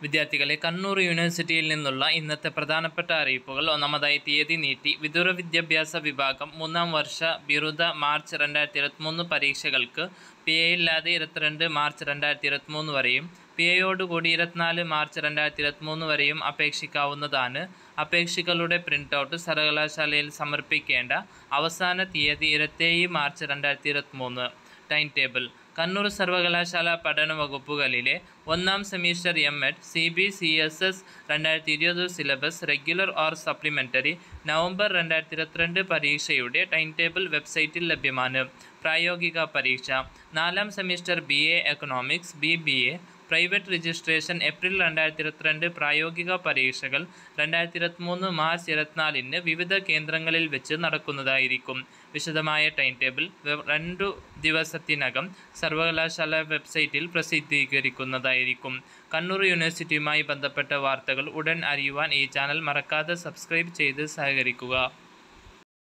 വിദ്യാർത്ഥികളെ കണ്ണൂർ യൂണിവേഴ്സിറ്റിയിൽ നിന്നുള്ള ഇന്നത്തെ പ്രധാനപ്പെട്ട അറിയിപ്പുകൾ ഒന്നാമതായി തീയതി നീട്ടി വിദൂര വിദ്യാഭ്യാസ വിഭാഗം മൂന്നാം വർഷ ബിരുദ മാർച്ച് രണ്ടായിരത്തി ഇരുപത്തിമൂന്ന് പരീക്ഷകൾക്ക് പി എ ഇല്ലാതെ ഇരുപത്തിരണ്ട് മാർച്ച് രണ്ടായിരത്തി ഇരുപത്തിമൂന്ന് വരെയും പി എയോടുകൂടി ഇരുപത്തിനാല് മാർച്ച് രണ്ടായിരത്തി ഇരുപത്തിമൂന്ന് വരെയും അപേക്ഷിക്കാവുന്നതാണ്. അപേക്ഷകളുടെ പ്രിന്റ് ഔട്ട് സർവകലാശാലയിൽ സമർപ്പിക്കേണ്ട അവസാന തീയതി ഇരുപത്തേഴ് മാർച്ച് രണ്ടായിരത്തി ഇരുപത്തിമൂന്ന് ടൈം ടേബിൾ കണ്ണൂർ സർവകലാശാല പഠന വകുപ്പുകളിലെ ഒന്നാം semester M Ed C B C S S രണ്ടായിരത്തി ഇരുപത് syllabus regular or supplementary November രണ്ടായിരത്തി ഇരുപത്തിരണ്ട് പരീക്ഷയുടെ ടൈം ടേബിൾ വെബ്സൈറ്റിൽ ലഭ്യമാണ്. പ്രായോഗിക പരീക്ഷ. നാലാം semester B A economics B B A private registration April രണ്ടായിരത്തി ഇരുപത്തിരണ്ട് പ്രായോഗിക പരീക്ഷകൾ രണ്ടായിരത്തി ഇരുപത്തിമൂന്ന് മാർച്ച് ഇരുപത്തിനാലിന് വിവിധ കേന്ദ്രങ്ങളിൽ വെച്ച് നടക്കുന്നതായിരിക്കും. വിശദമായ ടൈം ടേബിൾ രണ്ടു ദിവസത്തിനകം സർവകലാശാല വെബ്സൈറ്റിൽ പ്രസിദ്ധീകരിക്കുന്നതായിരിക്കും. കണ്ണൂർ യൂണിവേഴ്സിറ്റിയുമായി ബന്ധപ്പെട്ട വാർത്തകൾ ഉടൻ അറിയുവാൻ ഈ ചാനൽ മറക്കാതെ സബ്സ്ക്രൈബ് ചെയ്ത് സഹകരിക്കുക.